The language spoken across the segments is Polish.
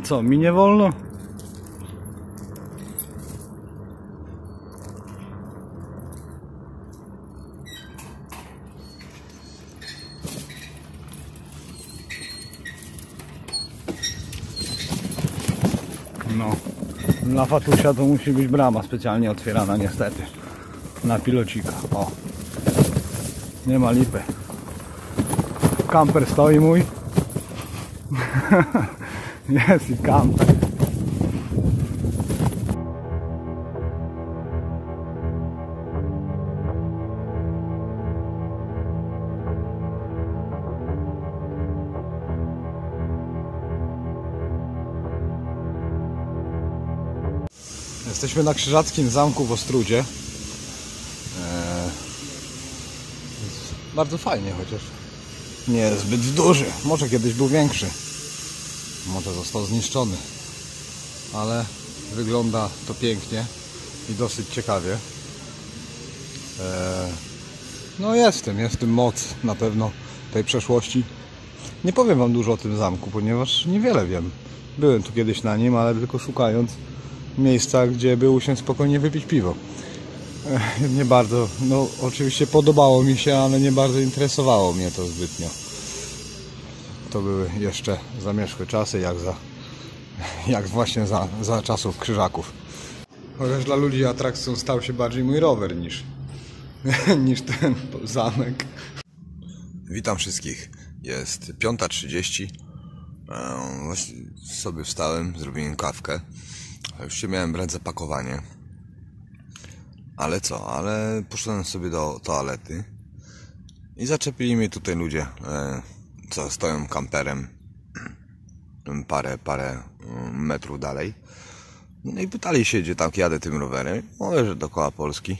co, mi nie wolno? No, dla Fatusia to musi być brama specjalnie otwierana niestety. Na pilocika, o. Nie ma lipy. Kamper stoi mój. Jest i kamper. Jesteśmy na Krzyżackim Zamku w Ostrudzie. Eee, bardzo fajnie, chociaż nie zbyt duży. Może kiedyś był większy. Może został zniszczony. Ale wygląda to pięknie i dosyć ciekawie. Eee, no jest w tym, moc na pewno tej przeszłości. Nie powiem Wam dużo o tym zamku, ponieważ niewiele wiem. Byłem tu kiedyś na nim, ale tylko szukając miejsca, gdzie było się spokojnie wypić piwo. Ech, Nie bardzo, no oczywiście podobało mi się, ale nie bardzo interesowało mnie to zbytnio. To były jeszcze zamierzchłe czasy, jak za, jak właśnie za, za czasów krzyżaków. Chociaż dla ludzi atrakcją stał się bardziej mój rower niż, niż ten zamek. Witam wszystkich. Jest 5.30. Eee, Właśnie sobie wstałem, zrobiłem kawkę. Już się miałem brać za pakowanie. Ale co? Ale poszedłem sobie do toalety i zaczepili mnie tutaj ludzie, stoją kamperem parę, parę mm, metrów dalej. No i pytali się, gdzie tam jadę tym rowerem. Mówię, że dookoła Polski.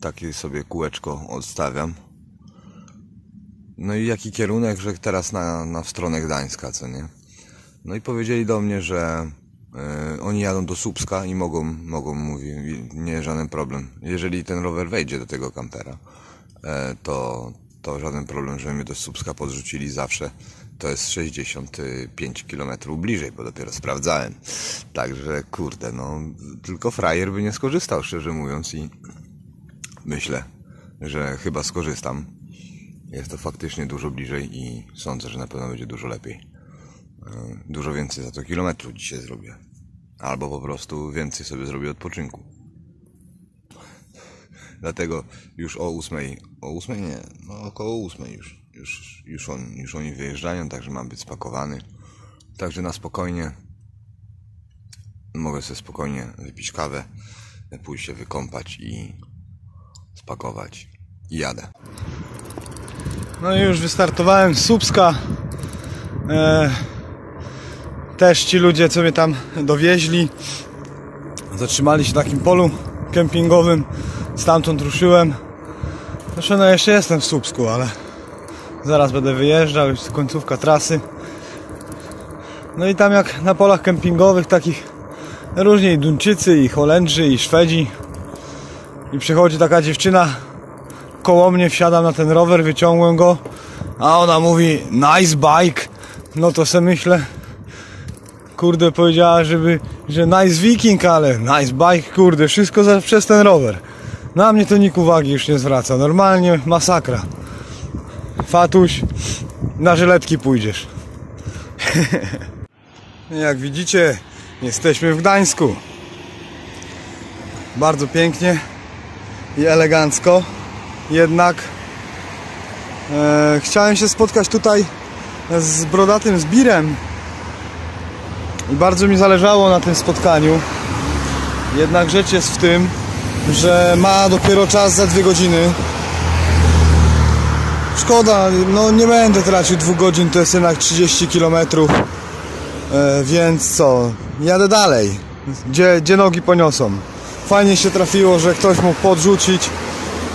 Takie sobie kółeczko odstawiam. No i jaki kierunek, że teraz na, na w stronę Gdańska, co nie? No i powiedzieli do mnie, że e, oni jadą do Słupska i mogą, mogą, mówi, nie żaden problem. Jeżeli ten rower wejdzie do tego kampera, e, to, to żaden problem, żeby mnie do Słupska podrzucili zawsze. To jest 65 km bliżej, bo dopiero sprawdzałem. Także, kurde, no, tylko frajer by nie skorzystał, szczerze mówiąc i myślę, że chyba skorzystam. Jest to faktycznie dużo bliżej i sądzę, że na pewno będzie dużo lepiej. Dużo więcej za to kilometrów dzisiaj zrobię. Albo po prostu więcej sobie zrobię odpoczynku. Dlatego już o ósmej, o ósmej nie, no około ósmej już, już, już, on, już oni wyjeżdżają, także mam być spakowany. Także na spokojnie mogę sobie spokojnie wypić kawę, pójść się wykąpać i spakować. I jadę. No i już wystartowałem z Słupska. E, też ci ludzie, co mnie tam dowieźli, zatrzymali się w takim polu kempingowym. Stamtąd ruszyłem. Zresztą no jeszcze jestem w Słupsku, ale zaraz będę wyjeżdżał, już końcówka trasy. No i tam jak na polach kempingowych takich różnie i Duńczycy, i Holendrzy, i Szwedzi. I przychodzi taka dziewczyna koło mnie, wsiadam na ten rower, wyciągłem go, a ona mówi nice bike. No to se myślę, kurde powiedziała, żeby, że nice viking, ale nice bike, kurde, wszystko za, przez ten rower. Na mnie to nikt uwagi już nie zwraca, normalnie masakra. Fatuś, na żyletki pójdziesz. Jak widzicie, jesteśmy w Gdańsku. Bardzo pięknie i elegancko. Jednak e, chciałem się spotkać tutaj z brodatym Zbirem i bardzo mi zależało na tym spotkaniu. Jednak rzecz jest w tym, że ma dopiero czas za dwie godziny. Szkoda, no nie będę tracił dwóch godzin, to jest jednak 30 km. E, więc co, jadę dalej. Gdzie, gdzie nogi poniosą. Fajnie się trafiło, że ktoś mógł podrzucić.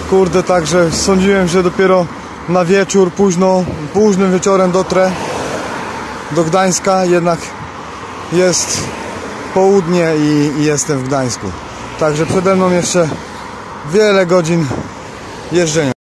Kurde, także sądziłem, że dopiero na wieczór, późno, późnym wieczorem dotrę do Gdańska, jednak jest południe i, i jestem w Gdańsku. Także przede mną jeszcze wiele godzin jeżdżenia.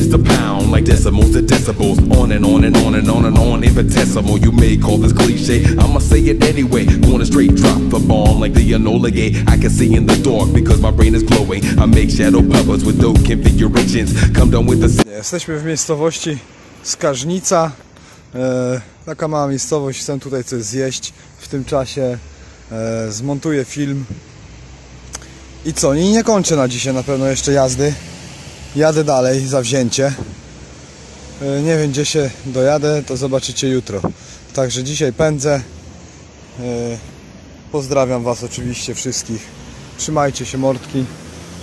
Is the pound, like decimals decibels. On and on and on and on and on, infinitesimal. You may call this cliche, I'ma say it anyway. Going straight drop the bomb like the Gay. I can see in the dark because my brain is glowing. I make shadow puppets with dope configurations. Come down with the Jesteśmy w miejscowości Skażnica. E, taka mała miejscowość, chcę tutaj coś zjeść. W tym czasie e, zmontuję film. I co? I nie kończę na dzisiaj na pewno jeszcze jazdy. Jadę dalej, zawzięcie. E, nie wiem gdzie się dojadę, to zobaczycie jutro. Także dzisiaj pędzę. E, pozdrawiam Was oczywiście wszystkich. Trzymajcie się mordki.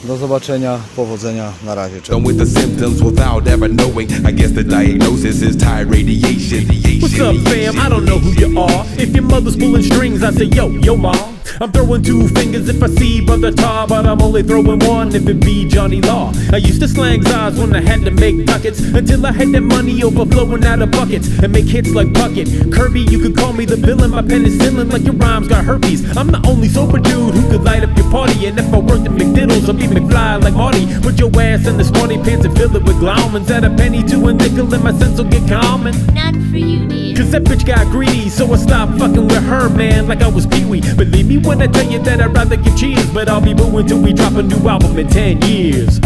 Do zobaczenia, powodzenia, na razie. Cześć. With the symptoms without ever knowing. I guess the diagnosis is tired radiation. What's up, fam? I don't know who you are. If your mother's pulling strings, I say, yo, yo, mom. I'm throwing two fingers if I see Brother Tar, but I'm only throwing one if it be Johnny Law. I used to slang size when I had to make buckets until I had that money overflowing out of buckets and make hits like Bucket. Kirby, you could call me the villain. My pen is penicillin like your rhymes got herpes. I'm the only sober dude who could light up your party. And if I worked at McDonald's, I'd be McFly like Marty. Put your ass in the smarty pants and fill it with Glaumans. Add a penny to a nickel and my sense will get common. None for you, dear. Cause that bitch got greedy, so I stopped fucking with her, man, like I was Pee Wee. Believe me when I tell you that I'd rather give cheers, but I'll be booing till we drop a new album in 10 years.